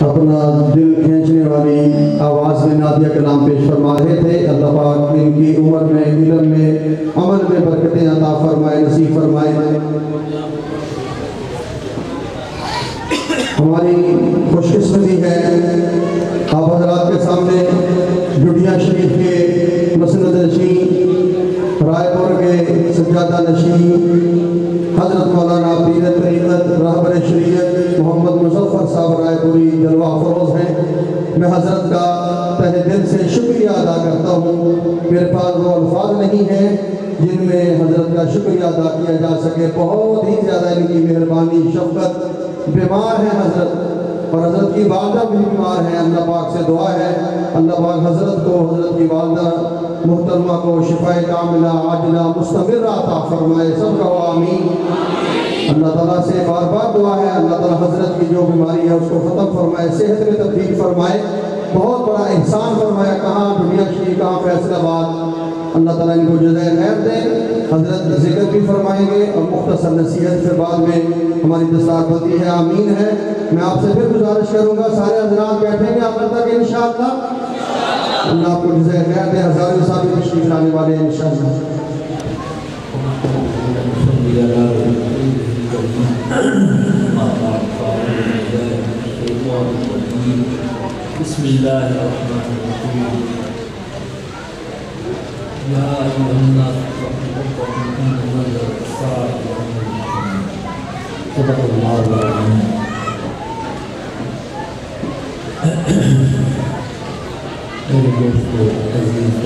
اپنا دل کھینچنے والی آواز میں نادیہ کلام پیش فرما رہے تھے۔ اللہ پاک ان کی عمر میں علم میں، عمل میں برکتیں عطا فرمائے، نصیب فرمائے۔ ہماری خوش قسمتی ہے، آپ حضرات کے سامنے جڑیا شریف کے مسند نشین، رائے پور کے سجادہ نشین حضرت مولانا پیر طریقت رہبر شریعت محمد مظفر صاحب رائے پوری جلوہ فروز ہیں۔ میں حضرت کا تہ دل سے شکریہ ادا کرتا ہوں۔ میرے پاس وہ الفاظ نہیں ہیں جن میں حضرت کا شکریہ ادا کیا جا سکے۔ بہت ہی زیادہ ان کی مہربانی، شفقت، بیمار ہیں حضرت۔ اور حضرت کی والدہ بھی بیمار ہیں، اللہ پاک سے دعا ہے۔ اللہ پاک حضرت کو، حضرت کی والدہ محترمہ کو شفا کاملہ، عاجلہ مستمر عطا فرمائے۔ سب کہو آمین۔ اللہ تعالیٰ سے بار بار دعا ہے۔ اللہ تعالیٰ حضرت کی جو بیماری ہے، اس کو ختم فرمائے، صحت میں تبدیل فرمائے۔ بہت بڑا احسان فرمایا، کہاں دنیا شریف کہاں فیصلہ آباد۔ اللہ تعالیٰ ان کو جزائے خیر دے۔ حضرت ذکر بھی فرمائیں گے اور مختصر نصیحت پھر بعد میں ہماری دستار بندی ہے۔ آمین ہے۔ میں آپ سے پھر گزارش کروں گا، سارے حضرات بیٹھیں گے آپ تک انشاءاللہ۔ اللہ آپ کو جزائے خیر دے، ہزاروں صاحب تشریف لانے والے ہیں انشاءاللہ۔ بسم الله الرحمن الرحيم يا أيها الناس اتقوا ربكم إن نزل الساعة صدق الله العظيم میرے عزیز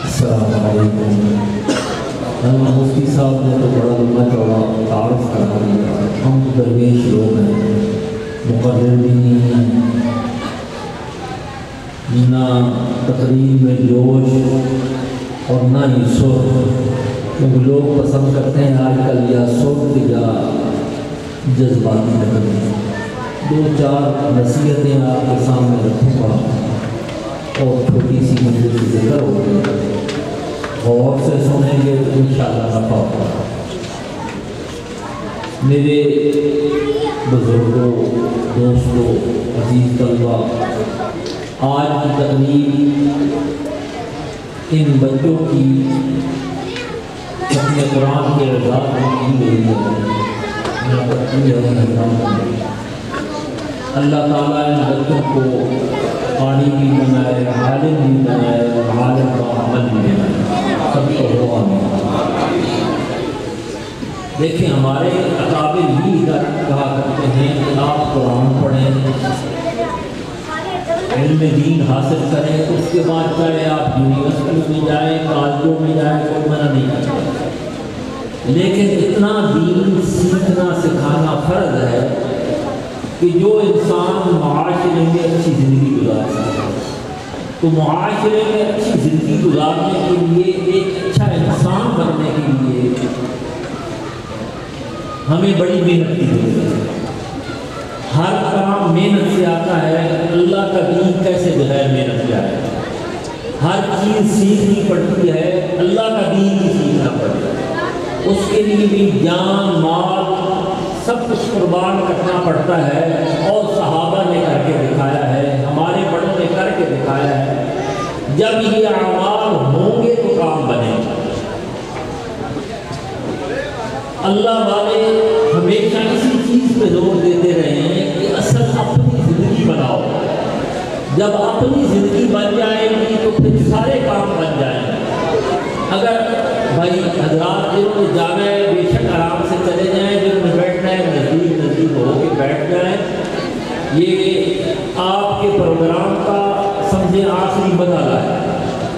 السلام علیکم مولانا مفتی صاحب نے تو بڑا لمبا چوڑا تعارف کرا دیا ہم درویش لوگ ہیں مقرر بھی نہیں ہیں نہ تقریب میں جوش اور نہ ہی سر کیونکہ لوگ پسند کرتے ہیں آج کل یا سر یا جذباتی تقریب دو چار نصیحتیں آپ کے سامنے رکھوں گا اور چھوٹی سی مجھے ذکر ہوگی غور سے سنیں گے تو انشاءاللہ نفع ہوگا میرے بزرگوں، دوستوں، عزیز طلبہ آج کی تقریب ان بچوں کی اپنے قرآن کے رضا میں کی گئی۔ ہے اللہ تعالیٰ ان بچوں کو پانی بھی بنائے عالم بھی بنائے عالم کا عمل بھی بنائے۔ سب کو ہو دیکھیں، ہمارے اقابل بھی ادھر کہا کرتے ہیں کہ آپ قرآن پڑھیں، علم دین حاصل کریں، اس کے بعد چاہے آپ یونیورسٹی میں جائیں، کالجوں میں جائیں، کوئی منع نہیں کرتا۔ لیکن اتنا دین سیکھنا، سکھانا فرض ہے کہ جو انسان معاشرے میں اچھی زندگی گزار سکے تو معاشرے میں اچھی زندگی گزارنے کے لیے، ایک اچھا انسان بننے کے لیے ہمیں بڑی محنت کی ضرورت ہے۔ ہر کام محنت سے آتا ہے، اللہ کا دین کیسے بغیر محنت سے آئے ہر چیز سیکھنی پڑتی ہے، اللہ کا دین بھی سیکھنا پڑتا ہے اس کے لیے بھی جان، مال سب کچھ قربان کرنا پڑتا ہے، اور صحابہ نے کر کے دکھایا ہے، ہمارے بڑوں نے کر کے دکھایا ہے۔ جب یہ اعمال ہوں گے تو کام بنے۔ گا اللہ والے ہمیشہ اسی چیز پہ زور دیتے رہے ہیں کہ اصل اپنی زندگی بناؤ۔ جب اپنی زندگی بن جائے گی تو پھر سارے کام بن جائیں۔ گے اگر بھائی حضرات جن میں جانا ہے، بے شک آرام سے چلے جائیں، جن میں نزدیک ہو کے بیٹھ جائیں یہ آپ کے پروگرام کا سمجھے آخری بدلا ہے۔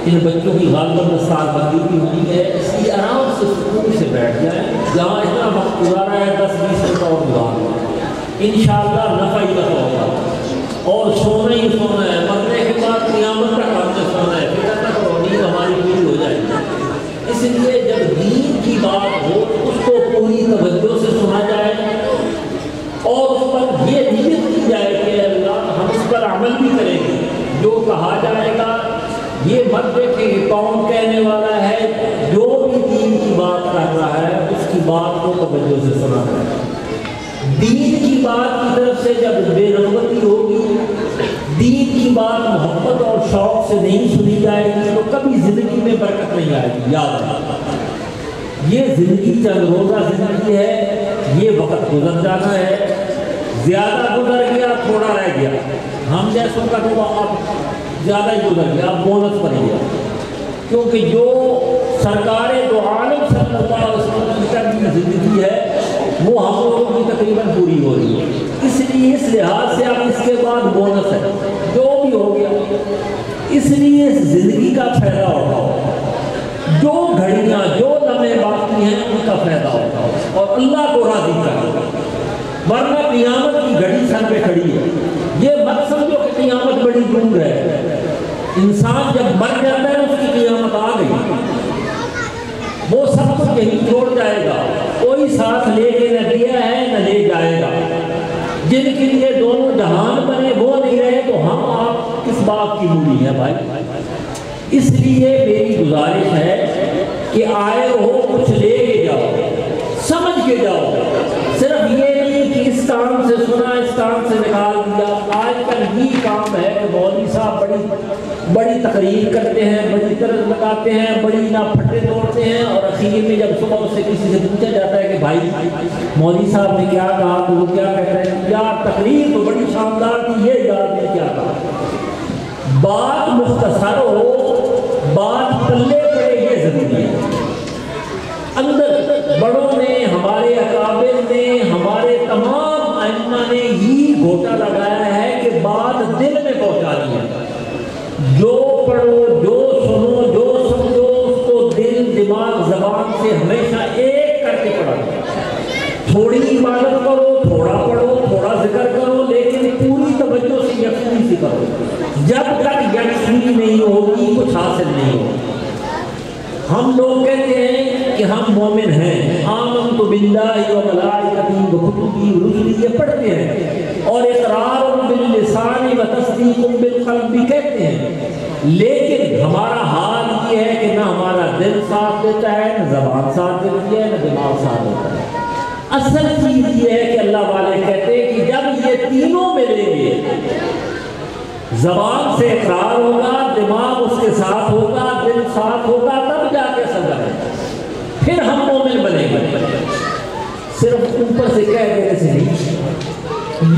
ان بچوں کی غالب دستار بندی بھی ہوئی ہے، اس لیے آرام سے سکون سے بیٹھ جائیں جہاں اتنا وقت گزارا ہے، دس بیس منٹ اور گزار ان شاء اللہ نفع ہی نفع ہوگا۔ اور سونا ہی سونا ہے۔ مرنے کے بعد قیامت تک ہم نے سونا ہے۔ پھر تک نیند ہماری پوری ہو جائے گی۔ اس لیے جب دین کی بات ہو، اس کو پوری توجہ سے سنا جائے۔ اور اس پر یہ نیت کی جائے کہ اللہ ہم اس پر عمل بھی کریں گے جو کہا جائے گا، یہ مت دیکھیں کہ کون کہنے والا ہے، جو بھی دین کی بات کر رہا ہے، اس کی بات کو توجہ سے سنا۔ جائے دین کی بات کی طرف سے جب بے رغبتی ہوگی، دین کی بات محبت اور شوق سے نہیں سنی جائے گی، تو کبھی زندگی میں برکت نہیں آئے گی۔ یاد رکھنا یہ زندگی چند روزہ زندگی ہے یہ وقت گزر جانا ہے، زیادہ گزر گیا، تھوڑا رہ گیا۔ ہم جیسوں کا تو اب زیادہ ہی گزر گیا، اب بونس پڑ گیا۔ کیونکہ جو سرکار دو عالم صلی اللہ علیہ وسلم کی زندگی ہے، وہ ہم لوگوں کی تقریباً پوری ہو رہی ہے۔ اس لیے اس لحاظ سے اب اس کے بعد بونس ہے۔ جو بھی ہو گیا، اس لیے زندگی کا فائدہ ہوتا جو گھڑیاں، جو لمحے باقی ہیں ان کا فائدہ ہوتا اور اللہ کو راضی کرنا۔ ورنہ قیامت کی گھڑی سر پہ کھڑی ہے۔ یہ مت سمجھو کہ قیامت بڑی دور ہے۔ انسان جب مر جاتا ہے، اس کی قیامت آ گئی۔ وہ سب کچھ یہی چھوڑ جائے گا۔ کوئی ساتھ لے کے نہ دیا ہے، نہ لے جائے گا۔ جن کے لیے دونوں جہان بنے، وہ نہیں رہے تو ہم آپ کس بات کی موڑی ہے بھائی؟ اس لیے میری گزارش ہے کہ آئے ہو کچھ لے کے جاؤ، سمجھ کے جاؤ۔ صرف یہ نہیں کہ اس کام سے سنا، اس کام سے نکال دیا۔ آج کل یہ کام ہے کہ مولوی صاحب بڑی بڑی تقریر کرتے ہیں، بڑی طرز لگاتے ہیں، بڑی نا پھٹے توڑتے ہیں۔ اور اخیر میں جب صبح سے کسی سے پوچھا جاتا ہے کہ بھائی، مولوی صاحب نے کیا کہا؟ تو وہ کیا کہتے ہیں؟ یار تقریر تو بڑی شاندار تھی، یہ یاد نے کیا کہا؟ بات مختصر ہو، بات پلے ضروری ہے اندر بڑوں نے، ہمارے اکابر نے، ہمارے تمام ائمہ نے ہی گھوٹا لگایا ہے کہ بات دل میں پہنچانی ہے جو پڑھو، جو اصل چیز یہ ہے کہ اللہ والے کہتے ہیں کہ جب یہ تینوں ملیں گے، زبان سے اقرار ہوگا، دماغ اس کے ساتھ ہوگا، دل ساتھ ہوگا، تب جا کے سزا ہے۔ پھر ہم مومن بنے گے۔ صرف اوپر سے کہہ دینے سے نہیں۔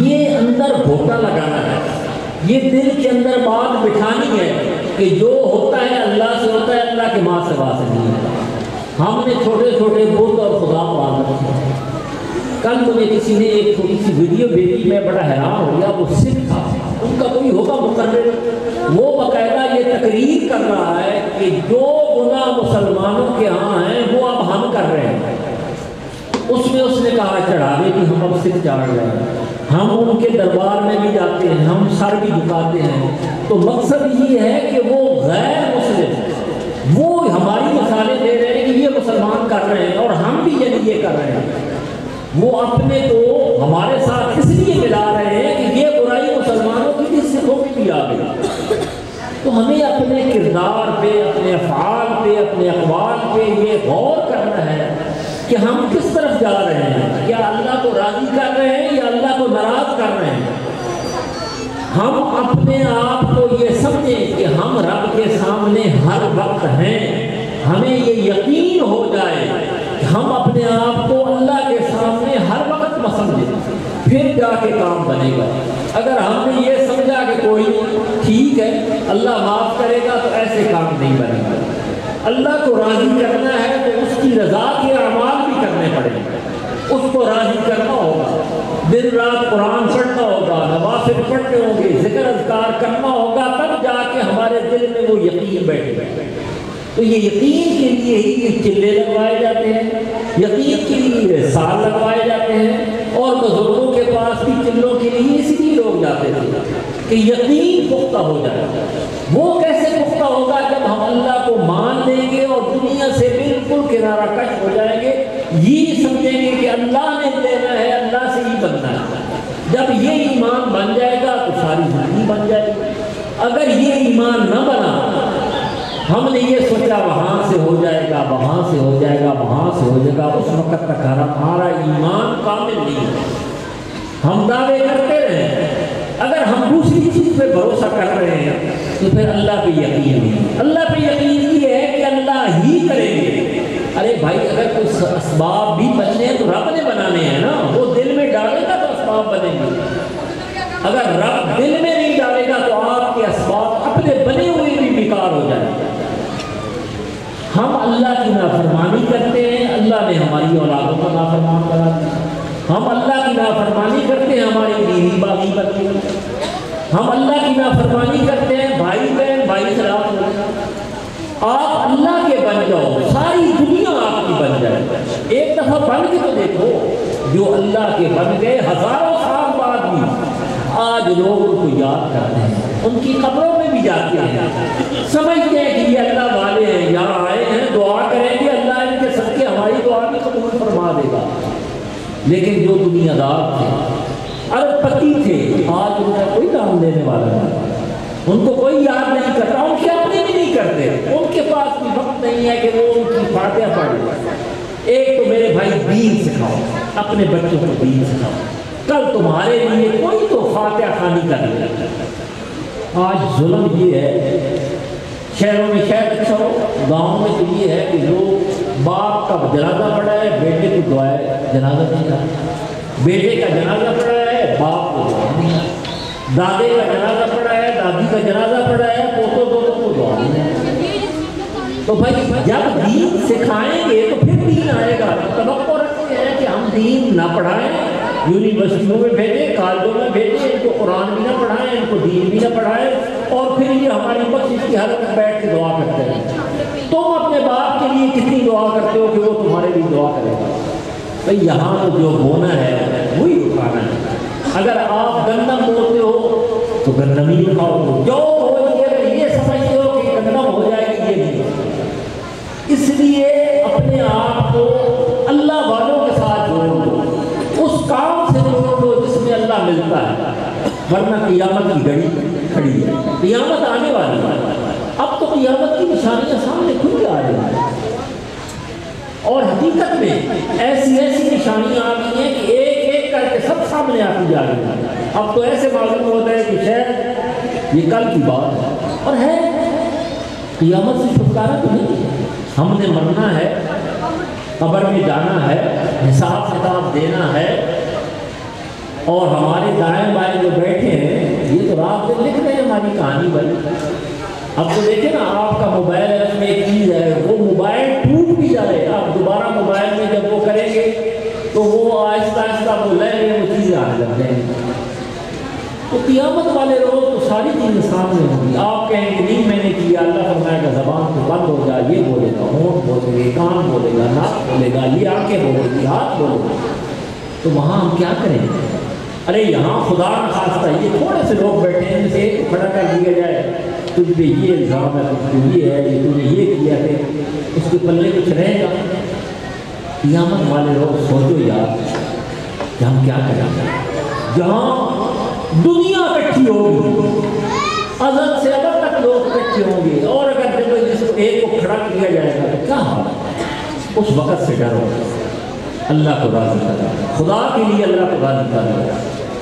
یہ اندر گھوٹا لگانا ہے۔ یہ دل کے اندر بات بٹھانی ہے کہ جو ہوتا ہے اللہ سے ہوتا ہے، اللہ کے ماں سے بات نہیں ہوتا۔ ہم نے چھوٹے چھوٹے بت اور خدا پال رکھے کل مجھے کسی نے ایک چھوٹی سی ویڈیو بھیجی، میں بڑا حیران ہو گیا، وہ سکھ تھا۔ ان کا کوئی ہوگا مقرر؟ وہ باقاعدہ یہ تقریر کر رہا ہے کہ جو گناہ مسلمانوں کے ہاں ہیں، وہ اب ہم کر رہے ہیں۔ اس میں اس نے کہا چڑھاوے کہ ہم اب سکھ چاڑ رہے ہیں۔ ہم ان کے دربار میں بھی جاتے ہیں، ہم سر بھی جھکاتے ہیں۔ تو مقصد یہ ہے کہ وہ غیر مسلم، وہ ہماری مثالیں دے رہے ہیں کہ یہ مسلمان کر رہے ہیں اور ہم بھی یعنی یہ کر رہے ہیں۔ وہ اپنے کو ہمارے ساتھ اس لیے ملا رہے ہیں کہ یہ برائی مسلمانوں کی بھی سکھوں کی بھی آ گئی۔ تو ہمیں اپنے کردار پہ، اپنے افعال پہ، اپنے اقوال پہ یہ غور کرنا ہے کہ ہم کس طرف جا رہے ہیں۔ کیا اللہ کو راضی کر رہے ہیں یا اللہ کو ناراض کر رہے ہیں؟ ہم اپنے آپ کو یہ سمجھیں کہ ہم رب کے سامنے ہر وقت ہیں۔ ہمیں یہ یقین ہو جائے کہ ہم اپنے آپ کو پھر جا کے کام بنے گا۔ اگر ہم نے یہ سمجھا کہ کوئی ٹھیک ہے، اللہ معاف کرے گا تو ایسے کام نہیں بنے گا۔ اللہ کو راضی کرنا ہے تو اس کی رضا کے اعمال بھی کرنے پڑیں گے۔ اس کو راضی کرنا ہوگا۔ دن رات قرآن پڑھنا ہوگا نوافل پڑھنے ہوں گے، ذکر اذکار کرنا ہوگا، تب جا کے ہمارے دل میں وہ یقین بیٹھے گا۔ تو یہ یقین کے لیے ہی یہ چلے لگوائے جاتے ہیں، یقین کے لیے سال لگوائے جاتے ہیں اور بزرگوں کے چلوں کے لیے اسی لیے لوگ جاتے تھے کہ یقین پختہ ہو جائے۔ وہ کیسے پختہ ہوگا جب ہم اللہ کو مان لیں گے اور دنیا سے بالکل کنارہ کش ہو جائیں گے؟ یہ سمجھیں گے کہ اللہ نے دینا ہے، اللہ سے ہی بننا ہے۔ جب یہ ایمان بن جائے گا تو ساری زندگی بن جائے گی۔ اگر یہ ایمان نہ بنا، ہم نے یہ سوچا وہاں سے ہو جائے گا، وہاں سے ہو جائے گا، وہاں سے ہو جائے گا، اس وقت تک ہمارا ایمان کامل نہیں ہے۔ ہم دعوے کرتے رہے اگر ہم دوسری چیز پہ بھروسہ کر رہے ہیں، تو پھر اللہ پہ یقین نہیں اللہ پہ یقین یہ ہے کہ اللہ ہی کریں گے۔ ارے بھائی، اگر کچھ اسباب بھی بننے ہیں تو رب نے بنانے ہیں نا۔ وہ دل میں ڈالے گا تو اسباب بنیں گے اگر رب دل میں نہیں ڈالے گا تو آپ کے اسباب اپنے بنے ہوئے بھی بیکار ہو جائیں۔ گے ہم اللہ کی نافرمانی کرتے ہیں۔ اللہ نے ہماری اولادوں کو نافرمان کرا دیا ہم اللہ کی نافرمانی کرتے ہیں ہماری بیوی باغی کرتے ہیں ہم اللہ کی نافرمانی کرتے ہیں، بھائی بہن، بھائی خراب آپ اللہ کے بن جاؤ، ساری دنیا آپ کی بن جائے۔ ایک دفعہ بن کے تو دیکھو، جو اللہ کے بن گئے ہزاروں سال بعد بھی، آج لوگ ان کو یاد کرتے ہیں۔ ان کی قبروں میں بھی جاتے ہیں۔ سمجھتے ہیں کہ یہ اللہ والے ہیں یہاں آئے ہیں دعا کریں گے اللہ ان کے سب کے ہماری دعا بھی قبول فرما دے گا لیکن جو دنیا دار تھے، ارب پتی تھے، آج ان کا کوئی کام لینے والا نہیں۔ ان کو کوئی یاد نہیں کرتا، ان کے اپنے بھی نہیں کرتے۔ ان کے پاس بھی وقت نہیں ہے کہ وہ ان کی فاتحہ پڑھے ایک تو میرے بھائی دین سکھاؤ، اپنے بچوں کو دین سکھاؤ۔ کل تمہارے لیے کوئی تو فاتحہ خانی کر لے۔ آج ظلم یہ ہے، شہروں میں شاید اچھا ہو، گاؤں میں تو یہ ہے کہ لوگ باپ کا جنازہ پڑا ہے، بیٹے کو دعائے جنازہ نہیں کرتا بیٹے کا جنازہ پڑا ہے، باپ کو دعا نہیں کرتا دادے کا جنازہ پڑا ہے، دادی کا جنازہ پڑا ہے پوتو پوتو کو دعا نہیں تو بھائی، جب دین سکھائیں گے تو پھر دین آئے گا۔ توقع رکھتے ہیں کہ ہم دین نہ پڑھائیں، یونیورسٹیوں میں بھیجیں، کالجوں میں بھیجیں، ان کو قرآن بھی نہ پڑھائیں، ان کو دین بھی نہ پڑھائیں، اور پھر یہ ہماری بس اس کی حالت میں بیٹھ کے دعا کرتے ہیں تم اپنے باپ کے لیے کتنی دعا کرتے ہو کہ وہ تمہارے لیے دعا کرے گا؟ بھائی، یہاں تو جو ہونا ہے، وہی اٹھانا ہے۔ اگر آپ گندم بولتے ہو، تو گندم ہی اٹھاؤ جو ہو یہ سمجھتے ہو کہ گندم ہو جائے گی، یہ نہیں۔ اس لیے اپنے آپ کو اللہ والوں کے ساتھ جوڑ دو۔ اس کام سے جوڑ دو جس میں اللہ ملتا ہے۔ ورنہ قیامت کی گھڑی کھڑی ہے۔ قیامت آنے والی ہے۔ قیامت کی نشانیاں سامنے کھل کے آ رہی ہیں۔ اور حقیقت میں ایسی ایسی نشانیاں آ گئی ہیں کہ ایک ایک کر کے سب سامنے آتی جا رہی ہیں۔ اب تو ایسے معلوم ہوتا ہے کہ شاید یہ کل کی بات ہے۔ اور ہے، قیامت سے چھٹکارا تو نہیں۔ ہم نے مرنا ہے، قبر میں جانا ہے، حساب کتاب دینا ہے۔ اور ہمارے دائیں بائیں جو بیٹھے ہیں، یہ تو رات دن لکھ رہے ہیں ہماری کہانی بھائی اب تو دیکھیں نا، آپ کا موبائل میں ایک چیز ہے وہ موبائل ٹوٹ بھی جائے۔ آپ دوبارہ موبائل میں جب وہ کریں گے تو وہ آہستہ آہستہ وہ لیں گے وہ چیزیں آنے لگ جائیں تو قیامت والے روز تو ساری چیزیں سامنے ہوں گی۔ آپ کہیں گے، نہیں، میں نے کیا۔ اللہ فرمائے گا، زبان کو بند ہو جائے یہ بولے گا، ہونٹ بولے گا کان بولے گا، ناک بولے گا، یہ آنکھیں بولے گی، ہاتھ بولے گا۔ تو وہاں ہم کیا کریں؟ گے ارے یہاں خدا نہ خاصتا یہ تھوڑے سے لوگ بیٹھے ہیں جسے ایک کھڑا کر دیا جائے۔ تجھ پہ یہ الزام ہے تجھ پہ یہ ہے، یہ تو نے یہ کیا ہے۔ اس کے پلے کچھ رہے گا۔ قیامت والے لوگ سوچو یار، کہ ہم کیا کریں۔ گے جہاں دنیا اکٹھی ہوگی ازل سے ابد تک لوگ اکٹھے ہوں گے۔ اور اگر جب جس کو ایک کو کھڑا کیا جائے گا تو کیا حال اس وقت سے ڈرو۔ اللہ کو راضی کرنا خدا کے لیے اللہ کو راضی کرنا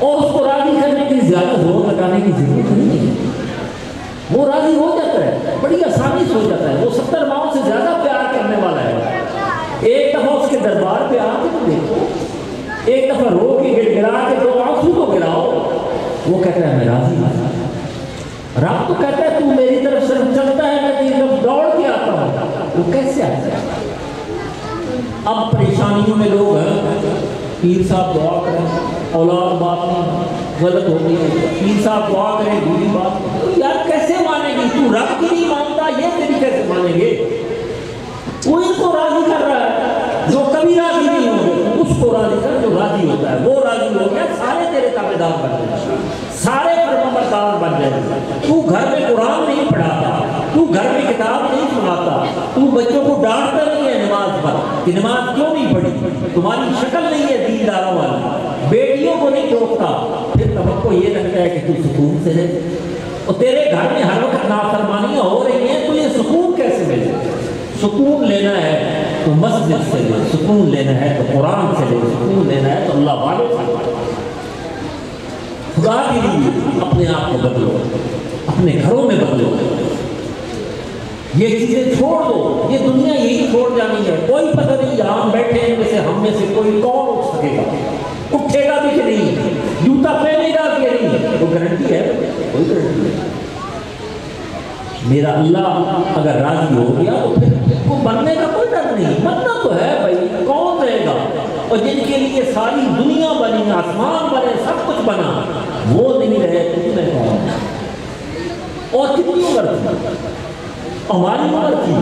اور اس کو راضی کرنے کی زیادہ زور لگانے کی ضرورت نہیں ہے۔ وہ راضی ہو جاتا ہے، بڑی آسانی سے ہو جاتا ہے۔ وہ ستر ماؤں سے زیادہ پیار کرنے والا ہے۔ ایک دفعہ اس کے دربار پہ آ کے تو دیکھو۔ ایک دفعہ رو کے گڑ گڑا کے دو آنسو کو گراؤ۔ وہ کہتا ہے، میں راضی ہوں۔ رب تو کہتا ہے، تو میری طرف سے چلتا ہے، میں تیری طرف دوڑ کے آتا ہوں۔ وہ کیسے آتا ہے؟ اب پریشانیوں میں لوگ ہیں۔ پیر صاحب دعا کریں۔ اولاد بات نہیں غلط ہو گئی پیر صاحب دعا کریں دوری بات یار کیسے مانیں گی تو رب کی نہیں مانتا، یہ تیری کیسے مانیں گے۔ وہ ان کو راضی کر رہا ہے جو کبھی راضی نہیں ہوں اس کو راضی کر، جو راضی ہوتا ہے، وہ راضی ہو گیا۔ سارے تیرے تابے دار بن جائیں۔ سارے فرمبردار بن جائیں۔ تو گھر میں قرآن نہیں پڑھاتا، تو گھر میں کتاب نہیں سناتا، تو بچوں کو ڈانٹتا نہیں ہے نماز پر کہ نماز کیوں نہیں پڑھی؟ تمہاری شکل نہیں ہے دین داروں والی۔ بیٹیوں کو نہیں ٹوکتا پھر توقع یہ لگتا ہے کہ تو سکون سے رہے اور تیرے گھر میں ہر وقت نافرمانیاں ہو رہی ہیں تو یہ سکون کیسے ملے سکون لینا ہے تو مسجد سے لے سکون لینا ہے تو قرآن سے لے سکون لینا ہے تو اللہ والے سے خدا کے لیے اپنے آپ کو بدلو اپنے گھروں میں بدلو یہ چیزیں چھوڑ دو یہ دنیا یہی چھوڑ جانی ہے کوئی پتہ نہیں یہاں ہم بیٹھے ہیں میں ہم میں سے کوئی کون اٹھ سکے گا اٹھے گا بھی کہ نہیں جوتا پہنے گا کہ نہیں وہ گارنٹی ہے کوئی گارنٹی نہیں میرا اللہ اگر راضی ہو گیا تو پھر کو بننے کا کوئی ڈر نہیں بننا تو ہے بھائی کون رہے گا اور جن کے لیے ساری دنیا بنی آسمان بنے سب کچھ بنا وہ نہیں رہے تو میں کون اور کتنی عمر تھی ہماری عمر تھی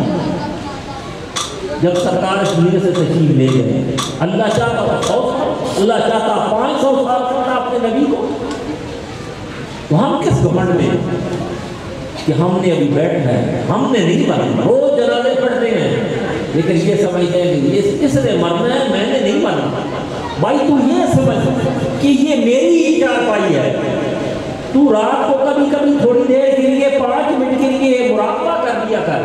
جب سرکار کشمیر سے تشریف لے گئے اللہ چاہتا تھا سو اللہ چاہتا پانچ سو سال کرنا اپنے نبی کو؟ تو ہم کس گھمنڈ میں کہ ہم نے ابھی بیٹھنا ہے، ہم نے نہیں مرنا روز جنازے پڑھتے ہیں۔ لیکن یہ سمجھتے ہیں کہ اس کس نے مرنا ہے، میں نے نہیں مرنا بھائی تو یہ سمجھ، کہ یہ میری ہی چار پائی ہے۔ تو رات کو کبھی کبھی تھوڑی دیر کے لیے، پانچ منٹ کے لیے مراقبہ کر دیا کر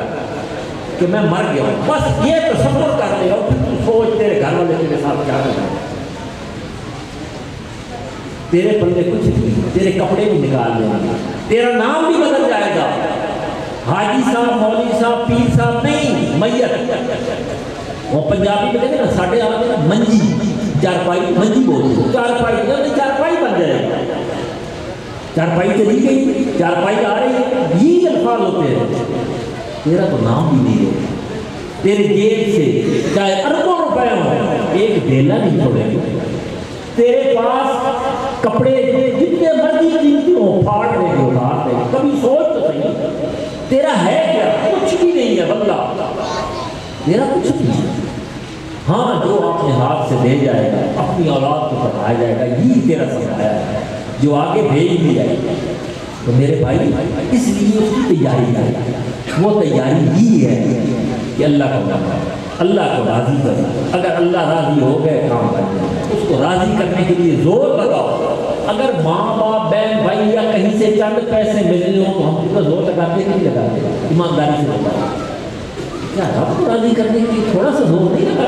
کہ میں مر گیا ہوں۔ بس یہ تصور کر لے اور پھر تو سوچ تیرے گھر والے تیرے ساتھ کیا کر تیرے پلے کچھ نہیں، تیرے کپڑے بھی نکال دیں گے۔ تیرا نام بھی بدل جائے گا۔ حاجی صاحب، مولوی صاحب، پیر صاحب نہیں، میت۔ وہ پنجابی میں کہتے ہیں نا ساڑھے آگے نا منجی، چارپائی منجی بولتے چارپائی نہیں، چارپائی بن جائے۔ گا چارپائی چلی گئی، چارپائی آ رہی ہے یہ الفاظ ہوتے ہیں۔ تیرا تو نام بھی نہیں ہے۔ تیرے جیب سے چاہے اربوں روپے ہوں، ایک ڈیلا نہیں چھوڑے گا تیرے پاس کپڑے جتنے مرضی قیمتی ہوں پھاڑ دے گے اتار دے کبھی سوچ تو صحیح تیرا ہے کیا کچھ بھی نہیں ہے بندہ تیرا کچھ بھی نہیں ہاں جو اپنے ہاتھ سے دے جائے گا اپنی اولاد کو بتایا جائے گا یہ تیرا سمایا ہے جو آگے بھیج بھی جائے گا تو میرے بھائی اس لیے اس کی تیاری کرے وہ تیاری ہی ہے کہ اللہ کا نام اللہ کو راضی کرنا اگر اللہ راضی ہو گئے کام کرنا اس کو راضی کرنے کے لیے زور لگاؤ اگر ماں باپ، بہن، بھائی یا کہیں سے چند پیسے ملنے ہوں تو ہم کو زور لگاتے نہیں لگاتے، ایمانداری سے لگاتے کیا رب کو راضی کرنے کے لیے تھوڑا سا زور نہیں لگا؟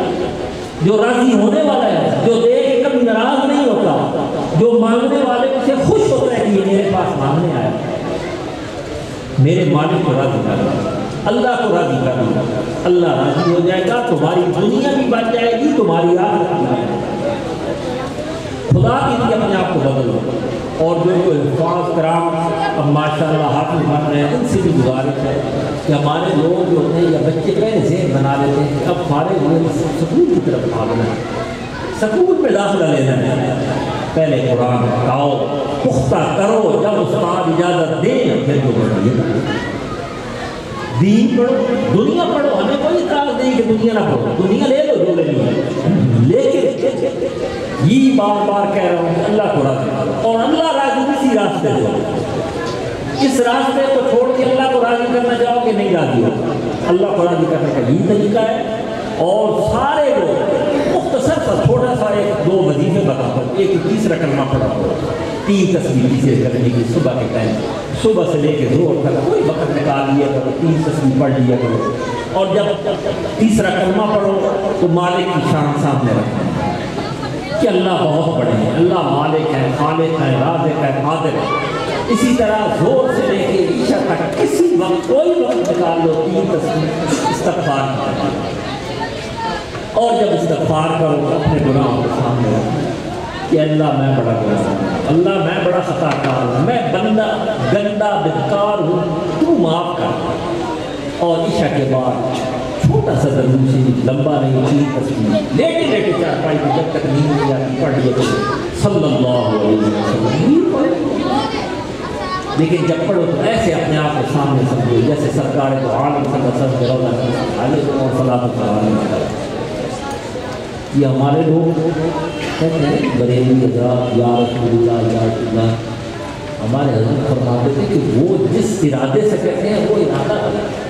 جو راضی ہونے والا ہے، جو دے کے کبھی ناراض نہیں ہوتا، جو مانگنے والے سے خوش ہوتا ہے کہ یہ میرے پاس مانگنے آیا۔ میرے مالک کو راضی کرنا اللہ کو راضی کرنا اللہ راضی ہو جائے گا، تمہاری دنیا بھی بن جائے گی، تمہاری آخرت بھی جائے گی۔ خدا کے لیے اپنے آپ کو بدلو اور جو جو حفاظ کرام اب ماشاء اللہ حافظ بن رہے ہیں، ان سے بھی گزارش ہے کہ ہمارے لوگ جو ہوتے ہیں، یا بچے پہلے ذہن بنا لیتے ہیں کہ اب فارغ ہوئے سکول کی طرف بھاگنا ہے۔ سکول میں داخلہ لینا ہے۔ پہلے قرآن پڑھاؤ پختہ کرو، جب استاد اجازت دیں پھر جو پڑھیے دین پڑھو دنیا پڑھو ہمیں کوئی اعتراض نہیں کہ دنیا نہ پڑھو دنیا لے لو جو لینی ہے لیکن یہ بار بار کہہ رہا ہوں کہ اللہ کو راضی کرو اور اللہ راضی کسی راستے دو اس راستے کو چھوڑ کے اللہ کو راضی کرنا چاہو کہ نہیں راضی ہو اللہ کو راضی کرنے کا یہی طریقہ ہے اور سارے لوگ مختصر سا چھوٹا سا ایک دو وظیفے بتا دو ایک تیسرا کلمہ پڑھا ہو تین تصویر سے کرنے کی صبح کے ٹائم۔ صبح سے لے کے زور تک کوئی وقت نکال لیا کرو، تین تصویر پڑھ لیا کرو۔ اور جب تیسرا کلمہ پڑھو تو مالک کی شان سامنے رکھنا کہ اللہ بہت بڑے ہیں، اللہ مالک ہے، خالق ہے، رازق ہے، قادر ہے۔ اسی طرح زور سے لے کے عشاء تک کسی وقت کوئی وقت نکال لو، تین تصویر استغفار کرنا اور جب استغفار کرو اپنے گناہوں کے سامنے رکھو کہ اللہ میں بڑا گناہ ہوں، اللہ میں بڑا خطا کار ہوں، میں بندہ گندا بدکار ہوں، تو معاف کر اور عشاء کے بعد چھوٹا سا ضروری لمبا نہیں تین تصویر لیٹے لیٹے چار پائی کی جب تک نیند نہیں آتی، پڑھ لیے تو صلی اللہ علیہ وسلم۔ لیکن جب پڑھو تو ایسے اپنے آپ کو سامنے سمجھو، جیسے سرکار کو عالم صلی اللہ علیہ وسلم علیہ اور صلاح یہ ہمارے لوگ کہتے ہیں بریلی حضرات یا رسول اللہ، یا رسول اللہ۔ ہمارے حضرت فرماتے تھے کہ وہ جس ارادے سے کہتے ہیں، وہ ارادہ غلط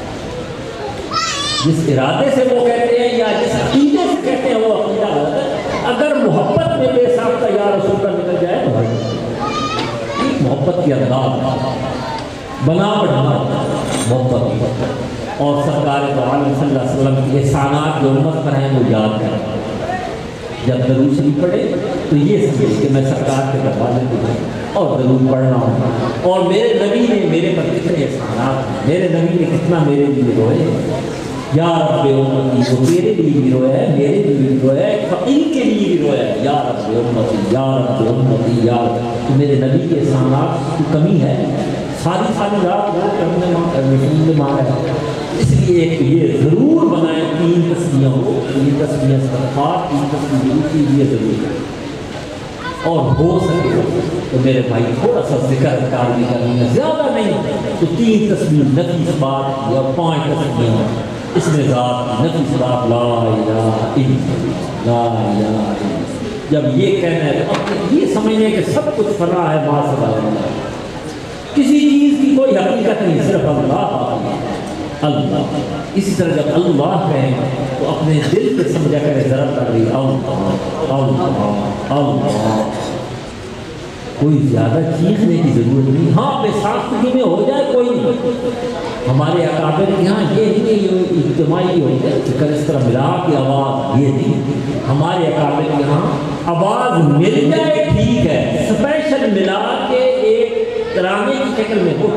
جس ارادے سے وہ کہتے ہیں یا جس عقیدے سے کہتے ہیں، وہ عقیدہ غلط ہے۔ اگر محبت میں بے ساختہ یا رسول کا نکل جائے تو محبت کی انداز۔ بنا بڑھانا محبت۔ اور سرکار تو عالم صلی اللہ علیہ وسلم کی احسانات جو امت پر ہیں، وہ یاد کریں۔ جب درود شریف پڑھے تو یہ سمجھے کہ میں سرکار کے دروازے پہ اور ضرور پڑھ رہا ہوں۔ اور میرے نبی نے میرے پر کتنے احسانات ہیں۔ میرے نبی نے کتنا میرے لیے روئے۔ یا رب امتی وہ میرے لیے بھی رویا ہے، میرے لیے بھی رویا ہے، فقیر کے لیے بھی رویا ہے۔ یا رب امتی، یا رب امتی، یا رب۔ تو میرے نبی کے احسانات کی کمی ہے۔ ساری ساری رات وہ کرنے میں مانگا ہے لیے ایک یہ ضرور بنائیں تین تصویروں کو تین تصویریں صدقات، تین تصویروں کی یہ ضرور ہے۔ اور ہو سکے تو میرے بھائی تھوڑا سا ذکر کار بھی کرنی ہے زیادہ نہیں، تو تین تصویر نفیس بات یا پانچ تصویر اس میں ذات نفیس بات، لا الہ الا لا الہ الا جب یہ کہنا ہے تو اب یہ سمجھنے کہ سب کچھ فنا ہے، ماں سے اللہ۔ کسی چیز کی کوئی حقیقت نہیں، صرف اللہ اللہ۔ اسی طرح جب اللہ کہیں تو اپنے دل پہ سمجھا کرے، ذرا کر رہی اللہ اللہ اللہ۔ کوئی زیادہ چیخنے کی ضرورت نہیں۔ ہاں بے ساختگی میں ہو جائے، کوئی نہیں۔ ہمارے اکابر کے یہاں یہ نہیں یہ اجتماعی ہو جائے۔ فکر اس طرح ملا کی آواز، یہ نہیں۔ ہمارے اکابر کے یہاں آواز مل جائے، ٹھیک ہے۔ اسپیشل ملا کے ایک کی شکل میں ہو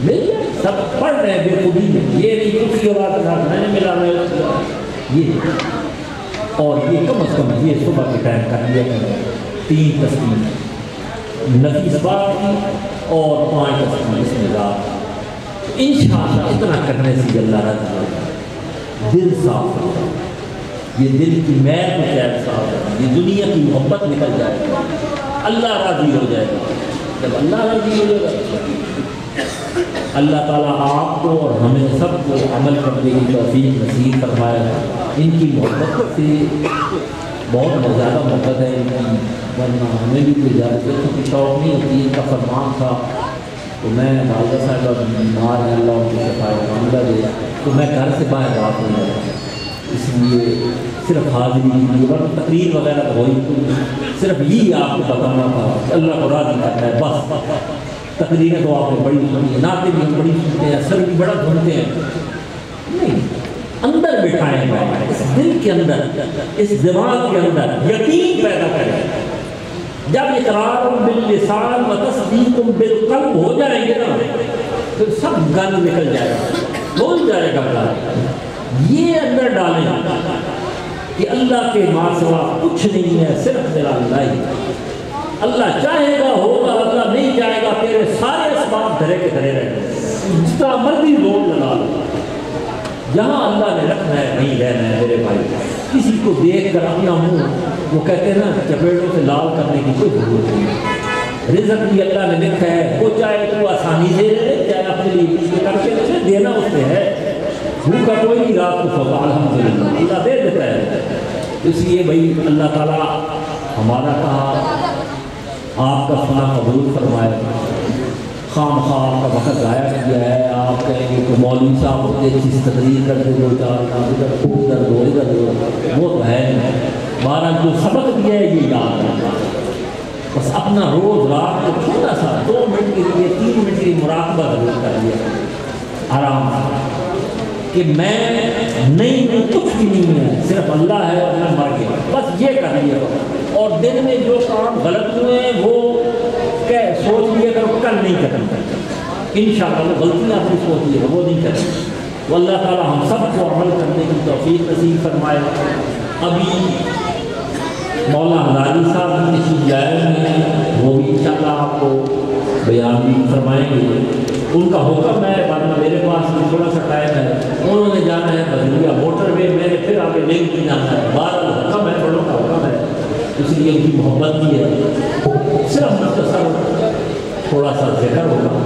مل جائے، سب پڑھ رہے ہیں بے خودی میں یہ نہیں کچھ کی آواز نہ میں نے ملا میں یہ اور یہ کم از کم یہ صبح کے ٹائم کر لیا تین تصویر نفیس بات کی اور پانچ تصویر اس میں رات انشاءاللہ اتنا کرنے سے اللہ رضی دل صاف ہوگا یہ دل کی میل کو شاید صاف ہوگا یہ دنیا کی محبت نکل جائے۔ گا اللہ راضی ہو جائے۔ گا جب اللہ راضی ہو جائے گا اللہ تعالیٰ آپ کو اور ہمیں سب کو عمل کرنے کی توفیق نصیب فرمایا ان کی محبت سے بہت زیادہ محبت ہے ان کی۔ ورنہ ہمیں بھی کوئی زیادہ بچوں کی شوق نہیں ہوتی۔ ان کا فرمان تھا تو میں والدہ صاحبہ بیمار ہے، اللہ ان کی صفائی معاملہ دے۔ تو میں گھر سے باہر بات نہیں رہا اس لیے صرف حاضری کی ورنہ تقریر وغیرہ تو ہوئی۔ صرف یہی آپ کو بتانا تھا کہ اللہ کو راضی کرنا ہے، بس۔ تقریریں تو آپ نے بڑی سنی ہیں، نعتیں بھی ہم بڑی سنتے ہیں، سر بھی بڑا سنتے ہیں۔ نہیں، اندر بٹھائیں گے اس دل کے اندر، اس دماغ کے اندر یقین پیدا کریں جب اقرار باللسان و تصدیق بالقلب ہو جائیں گے نا پھر سب گند نکل جائے گا، بول جائے گا۔ اللہ کہ اللہ کے ماں سوا کچھ نہیں ہے، صرف میرا اللہ ہی۔ اللہ چاہے گا، ہوگا اللہ نہیں چاہے گا، تیرے سارے اسباب دھرے کے دھرے رہے جتنا مرضی لوگ لگا لو۔ جہاں اللہ نے رکھنا ہے، نہیں رہنا ہے میرے بھائی۔ کسی کو دیکھ کر اپنا منہ، وہ کہتے ہیں نا چپیڑوں سے لال کرنے کی کوئی ضرورت نہیں۔ رزق بھی اللہ نے لکھا ہے۔ وہ چاہے تو آسانی سے دے چاہے اپنے لیے کسی کر کے دے دینا اس سے ہے۔ بھوکا کوئی نہیں، رات کو سوتا الحمد للہ اللہ دے دیتا ہے۔ اس لیے بھائی، اللہ تعالیٰ ہمارا کہا، آپ کا فنا قبول فرمائے۔ خام خام کا وقت ضائع کیا ہے۔ آپ کہیں گے کہ مولوی صاحب ہوتے چیز تقریر کرتے دو چار ادھر ادھر دو ادھر دو وہ تو ہے بارہ جو سبق دیا ہے، یہ یاد رکھنا بس اپنا روز رات کو چھوٹا سا دو منٹ کے لیے، تین منٹ کے لیے مراقبہ ضرور کر لیا۔ آرام۔ سے کہ میں نہیں ہوں، کچھ بھی نہیں ہے صرف اللہ ہے اور میں مر گیا۔ بس یہ کر لیا اور دن میں جو کام غلط ہوئے ہیں، وہ کہ سوچ لیا کرو کل نہیں ختم ان شاء اللہ غلطیاں اپنی سوچ لیے وہ نہیں کریں وہ اللہ تعالیٰ ہم سب کو عمل کرنے کی توفیق نصیب فرمائے۔ ابھی مولا ہزاری صاحب کسی جائے میں، وہ بھی ان شاء اللہ آپ کو بیان بھی فرمائیں گے۔ ان کا حکم ہے ورنہ میرے پاس بھی تھوڑا سا ٹائم ہے انہوں نے جانا ہے بدلیا موٹر وے میں نے پھر آگے لے کے جانا ہے بارہ حکم ہے بڑوں کا حکم ہے اس لیے ان کی محبت بھی ہے صرف مختصر تھوڑا سا ذکر ہوگا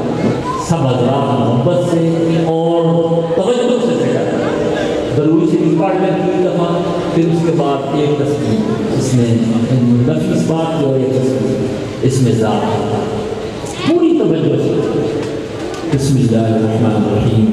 سب حضرات محبت سے اور توجہ سے ذکر ضروری سے پڑھ لیں تین دفعہ پھر اس کے بعد ایک تصویر اس میں نفیس بات جو ایک تصویر اس میں ذات پوری توجہ سے بسم الله الرحمن الرحيم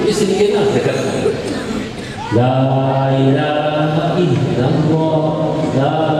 Ini sedikit lah. Dia kata La ilaha illallah La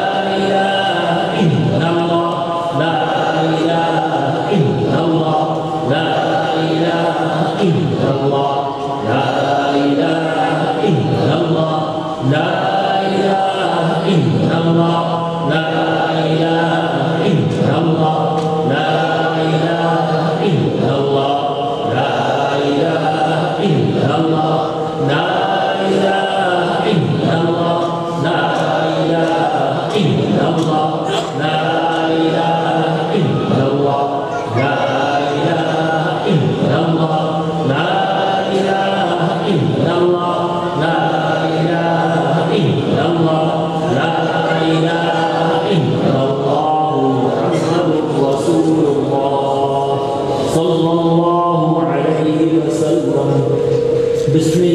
Between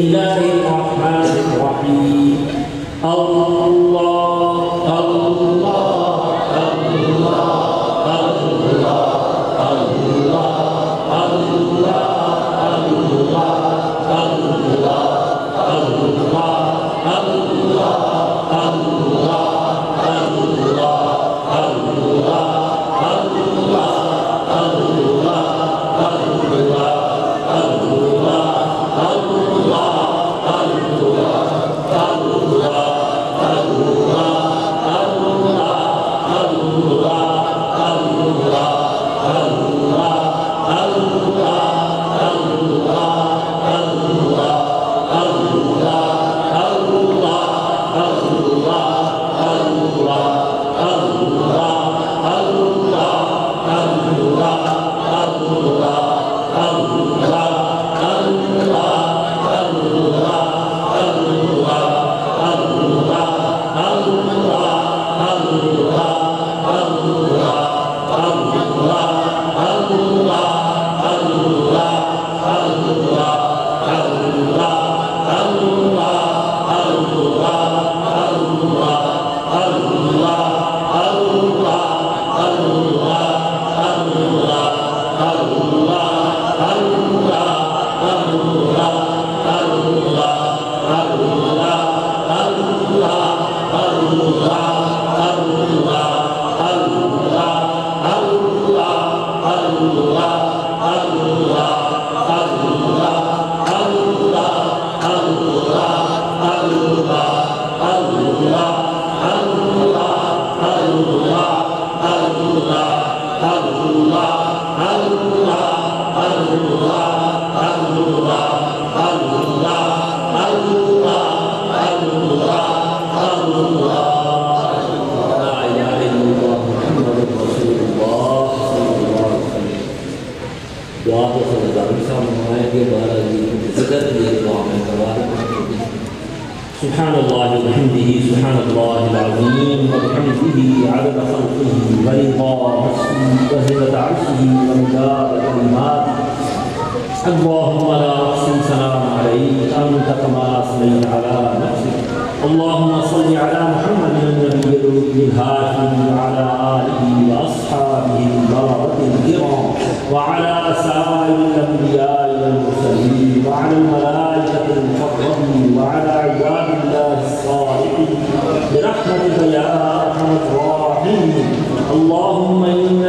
الله وبحمده سبحان الله العظيم وبحمده عدد خلقه ورضا نفسه وزنة عرشه ومداد كلماته اللهم لا احسن ثناء عليك أنت كما أثنيت على نفسك. اللهم صل على محمد النبي الأمي الهاشمي وعلى آله وأصحابه البرره الكرام وعلى سائر الأنبياء والمرسلين وعلى الملائكة برحمتك يا ارحم الراحمين اللهم إنا